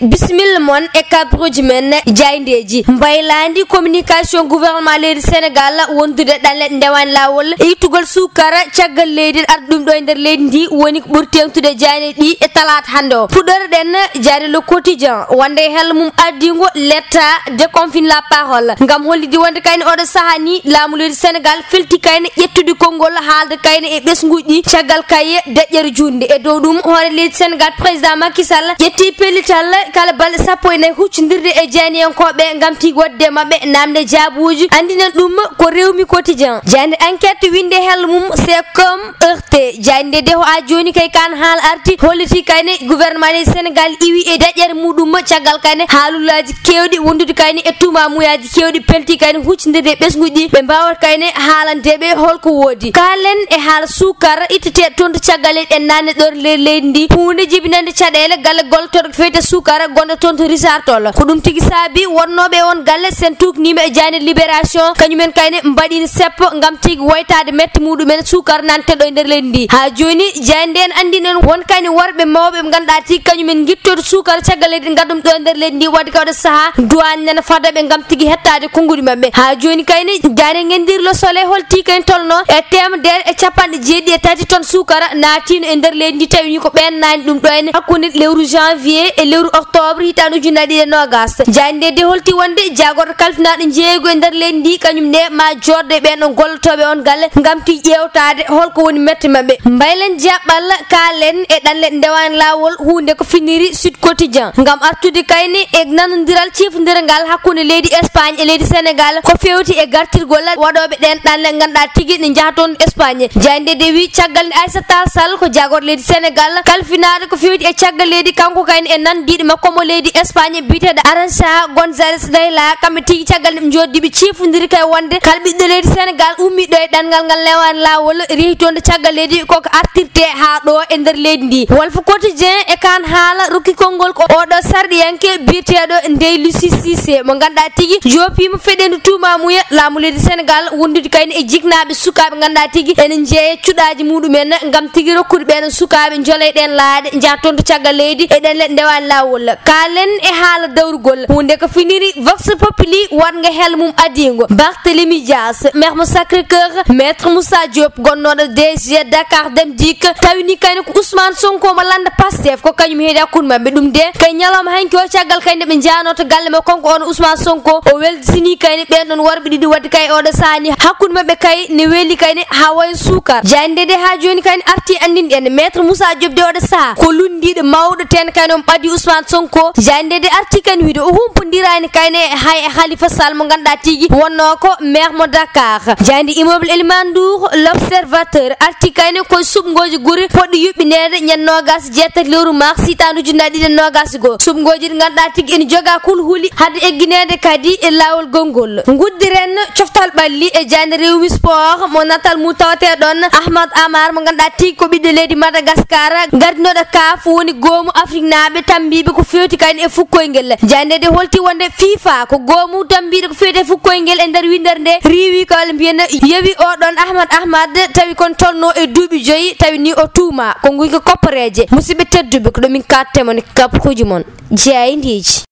bisimilla moon e kabruji men jayndeji. Mbaylandi communication gouvernement leydi sénégal wondude ɗanle ndewani lawol e ittugol sukara caggal leydi arde ɗum ɗo e nder leydi ndi woni ɓuuri tengtude jayneɗi ɗi e talata hande o. Puɗɗore ɗen jaari le quotidien wonde e hella mum addigo letta déconfine la parole. Gam hollidi wonde kayne oɗo saaha ni laamu leydi sénégal felti kayne ƴettude konngol haalde kayne e ɓesguji ɗi caggal kaye deƴƴere junde e dow ɗum hoore leydi sénégal président makisall ƴetti pellital waɗi kala balɗe sappo e nayi huccodirde e janiyankoɓe gam tigui wadde mabɓe namde jaabuji andinen ɗum ko rewmi quotidien. Jande enquête winde helle mum c'est comme heurté jande de ho a joni kay kan haal arti. Holliti kayne gouvernement de sénégal iwi e daƴƴere muɗum caggal kayne haalullaji kewɗi wondude kayne e tumamuyaji kewɗi pelti kayne huccodirde e ɓesguɗi ɓe mbawat kayne haalandeɓe holko woodi. Kalen e haala sukara ittete toon to caggal leyɗi en nanne ɗor nder leydi ndi. Hunde jibinande caɗele galle goltoɗo feyte sukara bara gonɗo toon to richard toll. Ko ɗum tigui saabi wonnoɓe on galle sen tuknima e jani libération. Kañumen kayne mbaɗino seppo gam tigui woytade mette muɗumen sukara nanteɗo e nder leydi ndi. Ha joni jani nde andinen won kayne worɓe mawɓe ɓe ganduɗa tigui kañumen guittoto sukara caggal leydi gaddum ɗo e nder leydi ndi. Wadde kawɗo saaha duwan nana fadaɓe gam tigui hettade konnguɗi mabɓe ha joni kayne jani guendir le soleil holti kayne tolno e temedere e capanɗe jeeɗiɗi e tati tonnes sukara natino e nder leydi ndi. Tawini ko ɓennani ɗum ɗo henna hakkude lewru janvier e lewru octobre hitande ujunnaaɗi ɗiɗi e nogas. Jande de holti wonde jagoto kalfinaɗo jeeygu e nder leydi ndi kañum ne ma jodde ɓenɗo gollotoɓe on galle gam ti ƴewtade holko woni mette mabɓe mbaylen jaɓɓal kalen e ɗanle ndewani lawol hunde ko finiri sud quotidien. Gam artude kayne e nanodiral cifodiral ngal hakkude leydi espagne e leydi sénégal ko fewti e gartirgol waɗoɓe ɗen ɗanle ganduɗa tigui ne jaaha toon espagne. Jande de wi caggal nde aissatal sall ko jagoto leydi sénégal kalfinaɗo ko fewti e caggal leydi kanko kayne e nandiɗo makko mo leydi espagne biteɗo arancha gonzales dayla kamɓe tigui caggal nde ɓe joddiɓe cifodiri kay wonde. Kala ɓiɗɗo leydi sénégal ummiɗo e ɗanngal ngal lewani lawol reehi toon de caggal leydi koko artirte ha ɗo e nder leydi ndi. Wolfo quotidien e kan haala rokki konngol ko oɗo sarɗiyanke biyeteɗo ndey lucie sisé mo ganduɗa tigui jopima feɗede tumamuya laamu leydi sénégal wondude kayne e jignaɓe sukaɓe ganduɗa tigui ene jeeye cuɗaji muɗumen gam tigui rokkude ɓeɗen sukaɓe jooleɗen laaɗe jaa toon to caggal leydi eɗen leɗ ndewani lawol. Kalen e haala dawrugol hunde ko finiri vox populi watga hel mum adigo barthélémy dias maire mo sacré cœur maître moussa diop gonnoɗo dg dakar dem dik tawini kayne ko ousmane sonko mo landa pastef ko kañum heedi hakkude mabɓe ɗum de. Kay ñalawma hanki o caggal kayne ɓe janoto galle mo konko on ousmane sonko. O weltini kayne ɓenɗon worɓe ɗiɗi wadde kay oɗo sani hakkude mabɓe kay ne weeli kayne ha wayi sukar jande de ha joni kayne arti andin ɗen maître moussa diop de oɗo saaha ko lundiɗo mawɗo ten kayne on ɓaadi ousmane sonko. Jande de arti kani wiide o humpodirani kayne hay e halifa sall mo ganduɗa tigui wonno ko maire mo dakar. Jandi immeuble elimandour l' observateur arti kayne koye suɓgoji guuri poɗɗo yuɓɓinede ñand nogas jeetati lewru mars hitande ujunnaɗe ɗiɗi nogas goo. Suɓgoji ɗi ganduɗa tigui ene joga kulhuli hade egguinede kadi e lawol gongol guddiren coftal ɓalli e jande rewmi sport mo natal mum tawateɗon ahmad amar mo ganduɗa tigui ko ɓiɗɗo leydi madagascar. Gardinoɗo kaf woni goomu afrique naaɓe tambiɓe ko fewti kayne e fukkoye ngel. Jande de holti wonde fifa ko goomu tan ko fewti e fukkoye e nder windere nde. Riwi ko kawle mbiyen yewi oɗon ahmad ahmad tawi kon tolno e duuɓi joyyi tawi ni o tuuma ko guyko koppareje musidɓe tedduɓe ko ɗomin kattemon kabaruji moon jeeyidiji